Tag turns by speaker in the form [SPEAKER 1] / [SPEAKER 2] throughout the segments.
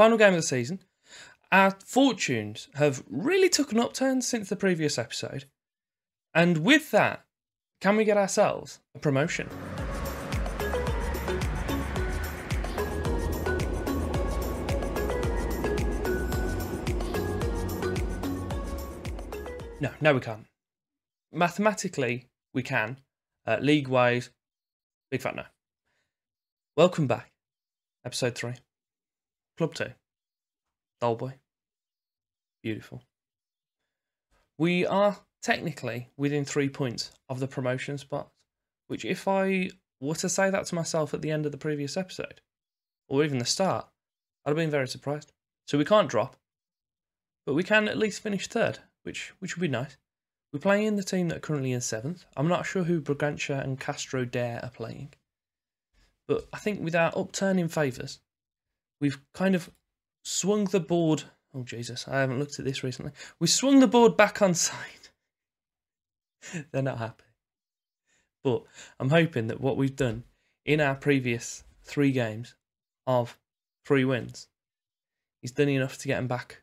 [SPEAKER 1] Final game of the season. Our fortunes have really took an upturn since the previous episode. And with that, can we get ourselves a promotion? No, no, we can't. Mathematically, we can. Uh, league wise, big fat no. Welcome back. Episode 3. Club 2. Doleboy. Beautiful. We are technically within three points of the promotion spot, which, if I were to say that to myself at the end of the previous episode, or even the start, I'd have been very surprised. So we can't drop, but we can at least finish third, which which would be nice. We're playing in the team that are currently in seventh. I'm not sure who Bragantia and Castro Daire are playing, but I think with our upturning favours, we've kind of swung the board. Oh Jesus, I haven't looked at this recently. We swung the board back on side. They're not happy, but I'm hoping that what we've done in our previous three games of three wins is done enough to get them back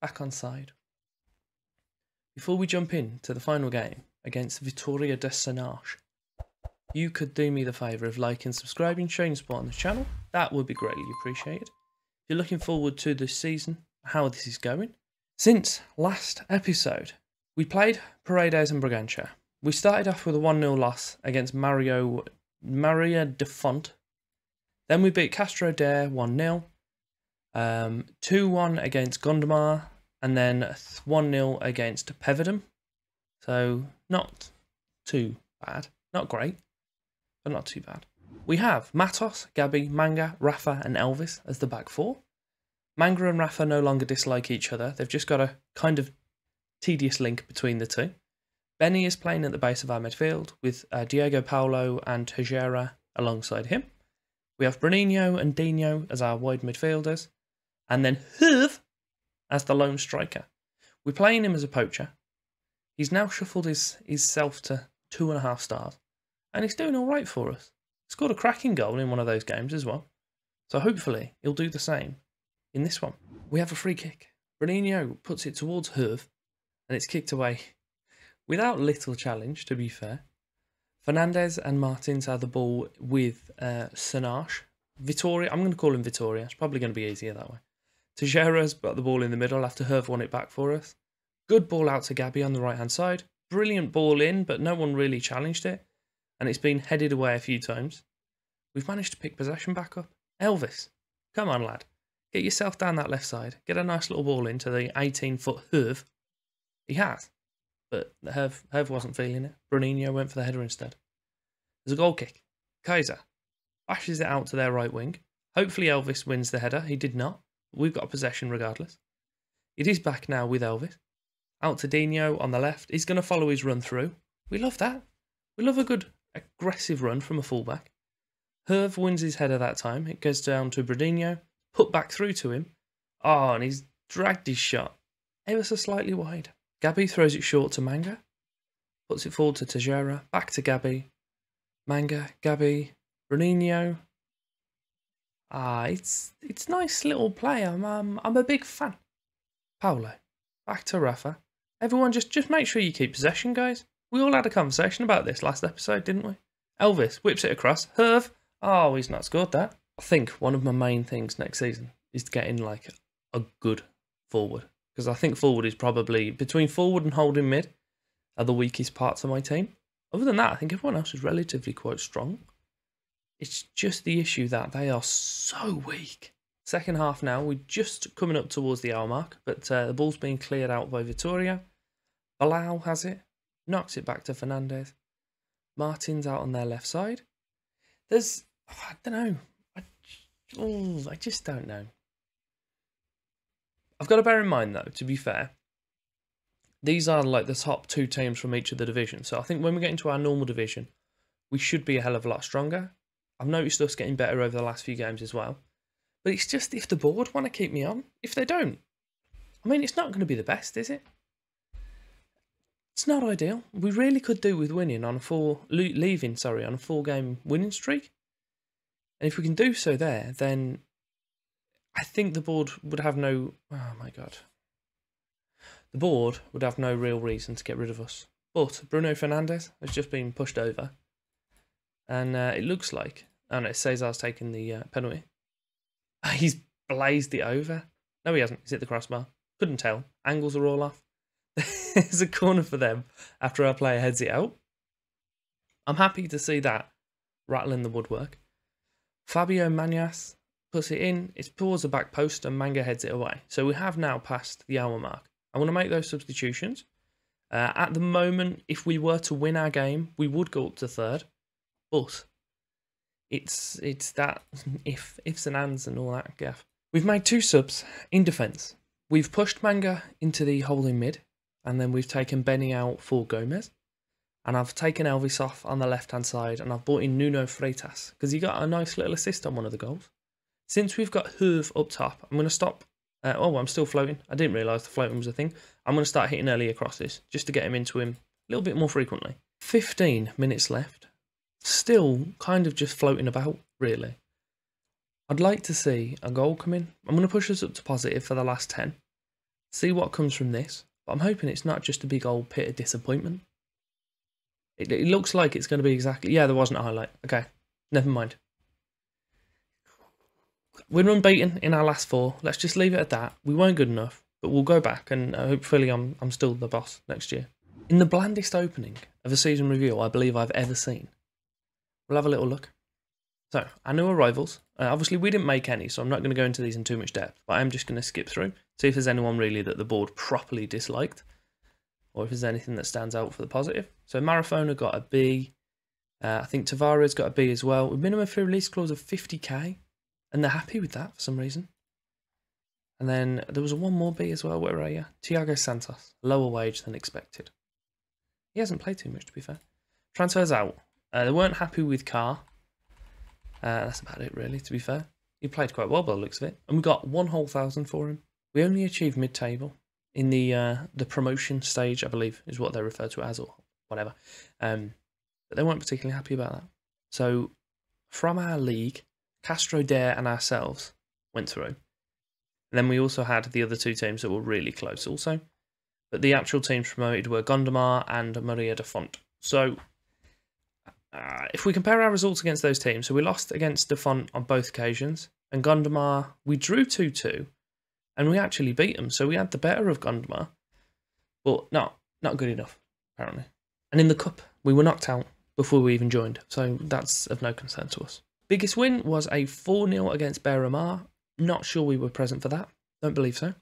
[SPEAKER 1] back on side. Before we jump in to the final game against Vittoria de Sanarche, you could do me the favour of liking, subscribing, showing support on the channel. That would be greatly appreciated. If you're looking forward to this season, how this is going. Since last episode, we played Paredes and Bragantia. We started off with a 1-0 loss against Mario Maria Defont. Then we beat Castro Daire 1-0. Um, 2-1 against Gondomar. And then 1-0 against Pevidém. So not too bad. Not great, but not too bad. We have Matos, Gabby, Manga, Rafa, and Elvis as the back four. Manga and Rafa no longer dislike each other. They've just got a kind of tedious link between the two. Benny is playing at the base of our midfield with uh, Diego Paulo and Tejera alongside him. We have Bruninho and Dino as our wide midfielders, and then Herv as the lone striker. We're playing him as a poacher. He's now shuffled his, his self to two and a half stars, and he's doing all right for us. Scored a cracking goal in one of those games as well. So hopefully he'll do the same in this one. We have a free kick. Bruninho puts it towards Herv, and it's kicked away without little challenge, to be fair. Fernandez and Martins have the ball with uh, Sanarche. Vittoria, I'm going to call him Vittoria. It's probably going to be easier that way. Tejera's got the ball in the middle after Herv won it back for us. Good ball out to Gabby on the right hand side. Brilliant ball in, but no one really challenged it. And it's been headed away a few times. We've managed to pick possession back up. Elvis, come on, lad. Get yourself down that left side. Get a nice little ball into the 18 foot Herv. He has. But Herv, Herv wasn't feeling it. Bruninho went for the header instead. There's a goal kick. Kaiser bashes it out to their right wing. Hopefully Elvis wins the header. He did not. We've got possession regardless. It is back now with Elvis. Out to Dino on the left. He's going to follow his run through. We love that. We love a good aggressive run from a fullback. Herve wins his header that time. It goes down to Bruninho. Put back through to him. Oh, and he's dragged his shot ever so slightly wide. Gabby throws it short to Manga. Puts it forward to Tejera. Back to Gabby. Manga, Gabby, Bruninho. Ah, it's it's nice little play. I'm um, I'm a big fan. Paulo, back to Rafa. Everyone, just just make sure you keep possession, guys. We all had a conversation about this last episode, didn't we? Elvis whips it across. Herve, Oh, he's not scored that. I think one of my main things next season is getting like a good forward because I think forward is probably between forward and holding mid are the weakest parts of my team. Other than that, I think everyone else is relatively quite strong. It's just the issue that they are so weak. Second half now, we're just coming up towards the hour mark, but uh, the ball's being cleared out by Vittoria. Bilal has it, knocks it back to Fernandez. Martin's out on their left side. There's, I don't know, I, oh, I just don't know. I've got to bear in mind, though, to be fair, these are like the top two teams from each of the divisions. So I think when we get into our normal division, we should be a hell of a lot stronger. I've noticed us getting better over the last few games as well. But it's just if the board want to keep me on. If they don't, I mean, it's not going to be the best, is it? It's not ideal. We really could do with winning on a four leaving, sorry, on a four game winning streak. And if we can do so there, then I think the board would have no. Oh my god. The board would have no real reason to get rid of us. But Bruno Fernandez has just been pushed over. And uh, it looks like. and Oh no, Cesar's taking the uh, penalty. He's blazed it over. No, he hasn't. He's hit the crossbar. Couldn't tell. Angles are all off. There's a corner for them after our player heads it out. I'm happy to see that rattling the woodwork. Fabio Mañas puts it in, it's towards the back post, and Manga heads it away. So we have now passed the hour mark. I want to make those substitutions. Uh, at the moment, if we were to win our game, we would go up to third, but it's it's that if ifs and ands and all that gaff. We've made two subs in defence. We've pushed Manga into the holding mid, and then we've taken Benny out for Gomez. And I've taken Elvis off on the left hand side, and I've brought in Nuno Freitas because he got a nice little assist on one of the goals. Since we've got Herve up top, I'm going to stop. Uh, oh, I'm still floating. I didn't realise the floating was a thing. I'm going to start hitting earlier crosses just to get him into him a little bit more frequently. 15 minutes left. Still kind of just floating about, really. I'd like to see a goal come in. I'm going to push us up to positive for the last 10. See what comes from this. But I'm hoping it's not just a big old pit of disappointment. It, it looks like it's going to be exactly... Yeah, there wasn't a highlight. Okay, never mind. We're unbeaten in our last four. Let's just leave it at that. We weren't good enough, but we'll go back and uh, hopefully I'm, I'm still the boss next year. In the blandest opening of a season review I believe I've ever seen. We'll have a little look. So, our new arrivals. Uh, obviously, we didn't make any, so I'm not going to go into these in too much depth, but I'm just going to skip through, see if there's anyone really that the board properly disliked, or if there's anything that stands out for the positive. So, Marafona got a B. Uh, I think Tavares got a B as well, with minimum fee release clause of 50k, and they're happy with that for some reason. And then there was a one more B as well. Where are you? Thiago Santos, lower wage than expected. He hasn't played too much, to be fair. Transfers out. Uh, they weren't happy with Carr. Uh, that's about it, really, to be fair. He played quite well by the looks of it. And we got one whole thousand for him. We only achieved mid-table in the uh, the promotion stage, I believe, is what they refer to it as, or whatever. Um, but they weren't particularly happy about that. So, from our league, Castro Daire and ourselves went through. And then we also had the other two teams that were really close also. But the actual teams promoted were Gondomar and Maria de Font. So uh, if we compare our results against those teams, so we lost against Defont on both occasions, and Gondomar, we drew 2 2, and we actually beat them. So we had the better of Gondomar, but not, not good enough, apparently. And in the Cup, we were knocked out before we even joined, so that's of no concern to us. Biggest win was a 4 0 against Beira Not sure we were present for that. Don't believe so.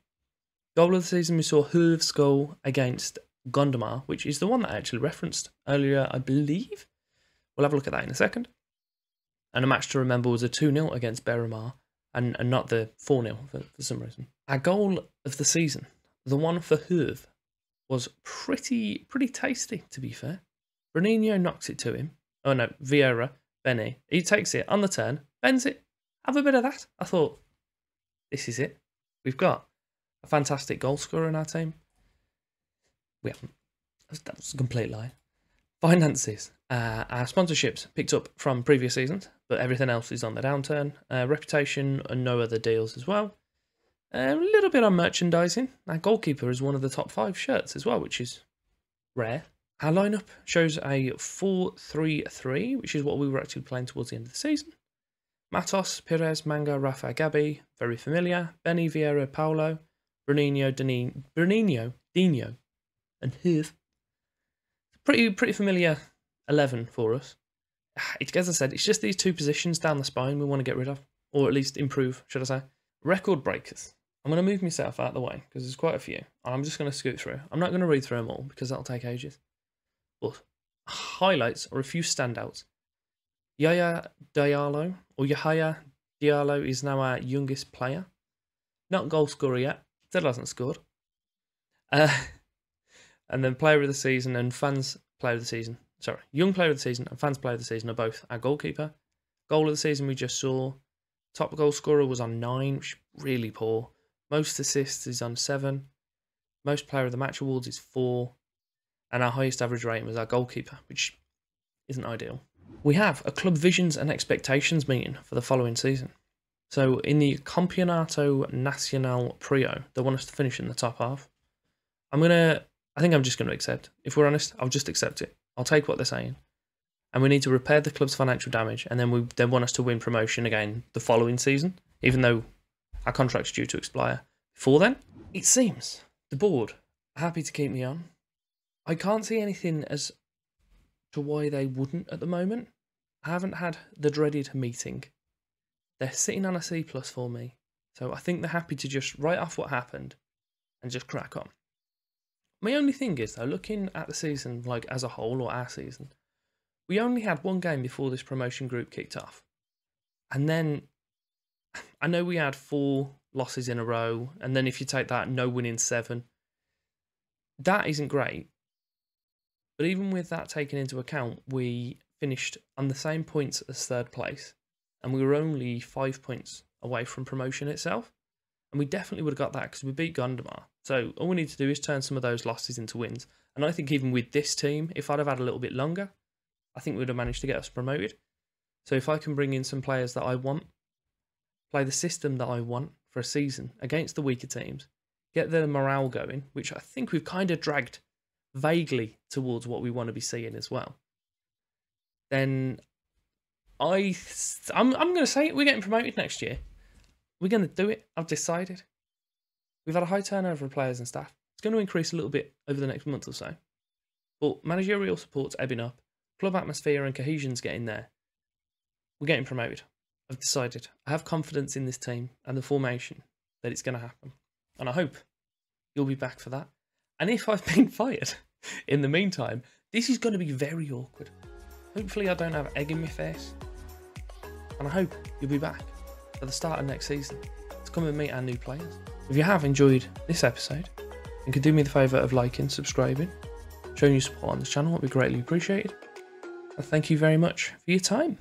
[SPEAKER 1] Goal of the season, we saw Herve's goal against Gondomar, which is the one that I actually referenced earlier, I believe. We'll have a look at that in a second. And a match to remember was a 2 0 against Beira and, and not the 4 0 for, for some reason. Our goal of the season, the one for Herve, was pretty pretty tasty, to be fair. Bruninho knocks it to him. Oh no, Vieira Benny. He takes it on the turn, bends it. Have a bit of that. I thought, this is it. We've got a fantastic goal scorer in our team. We haven't. That was a complete lie. Finances. Uh, our sponsorships picked up from previous seasons, but everything else is on the downturn. Uh, reputation and no other deals as well. Uh, a little bit on merchandising. Our goalkeeper is one of the top five shirts as well, which is rare. Our lineup shows a 4-3-3, which is what we were actually playing towards the end of the season. Matos, Pires, Manga, Rafa, Gabi, very familiar. Benny, Vieira, Paulo, Bruninho, Danino, Bruninho, Dino, and Huth. Pretty, pretty familiar 11 for us. As I said, it's just these two positions down the spine we want to get rid of, or at least improve, should I say. Record breakers. I'm going to move myself out of the way because there's quite a few. I'm just going to scoot through. I'm not going to read through them all because that'll take ages but highlights or a few standouts. Yaya Diallo, or Yahaya Diallo, is now our youngest player. Not goal scorer yet, still hasn't scored. Uh, and then player of the season and fans player of the season. Sorry, young player of the season and fans player of the season are both our goalkeeper. Goal of the season we just saw. Top goal scorer was on nine, which is really poor. Most assists is on seven. Most player of the match awards is four and our highest average rating was our goalkeeper, which isn't ideal. We have a club visions and expectations meeting for the following season. So in the Campeonato Nacional Prio, they want us to finish in the top half. I'm gonna. I think I'm just gonna accept. If we're honest, I'll just accept it. I'll take what they're saying, and we need to repair the club's financial damage, and then we they want us to win promotion again the following season, even though our contract's due to expire before then. It seems the board are happy to keep me on. I can't see anything as to why they wouldn't at the moment. I haven't had the dreaded meeting. They're sitting on a C plus for me, so I think they're happy to just write off what happened and just crack on. My only thing is though, looking at the season like as a whole or our season, we only had one game before this promotion group kicked off, and then I know we had four losses in a row, and then if you take that, no winning seven. That isn't great. But even with that taken into account, we finished on the same points as third place, and we were only five points away from promotion itself. And we definitely would have got that because we beat Gondomar. So all we need to do is turn some of those losses into wins. And I think even with this team, if I'd have had a little bit longer, I think we'd have managed to get us promoted. So if I can bring in some players that I want, play the system that I want for a season against the weaker teams, get the morale going, which I think we've kind of dragged vaguely towards what we want to be seeing as well, then I I'm I'm going to say it, we're getting promoted next year. We're going to do it. I've decided. We've had a high turnover of players and staff. It's going to increase a little bit over the next month or so. But managerial support's ebbing up. Club atmosphere and cohesion's getting there. We're getting promoted. I've decided. I have confidence in this team and the formation that it's going to happen. And I hope you'll be back for that. And if I've been fired in the meantime, this is going to be very awkward. Hopefully, I don't have egg in my face. And I hope you'll be back at the start of next season to come and meet our new players. If you have enjoyed this episode, and could do me the favour of liking, subscribing, showing your support on this channel, would be greatly appreciated. And thank you very much for your time.